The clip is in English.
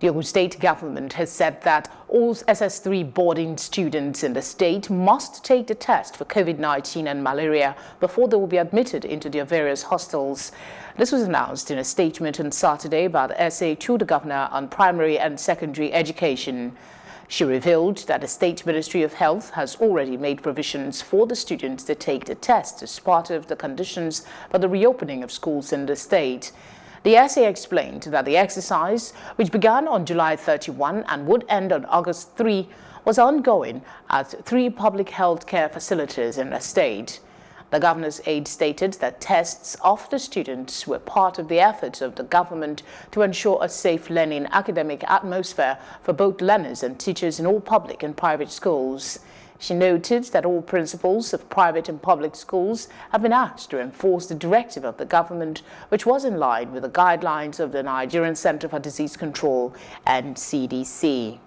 The Ogun State government has said that all SS3 boarding students in the state must take the test for COVID-19 and malaria before they will be admitted into their various hostels. This was announced in a statement on Saturday by the SA to the governor on primary and secondary education. She revealed that the State Ministry of Health has already made provisions for the students to take the test as part of the conditions for the reopening of schools in the state. The SA explained that the exercise, which began on July 31 and would end on August 3, was ongoing at three public health care facilities in the state. The governor's aide stated that tests of the students were part of the efforts of the government to ensure a safe learning academic atmosphere for both learners and teachers in all public and private schools. She noted that all principals of private and public schools have been asked to enforce the directive of the government, which was in line with the guidelines of the Nigerian Center for Disease Control NCDC.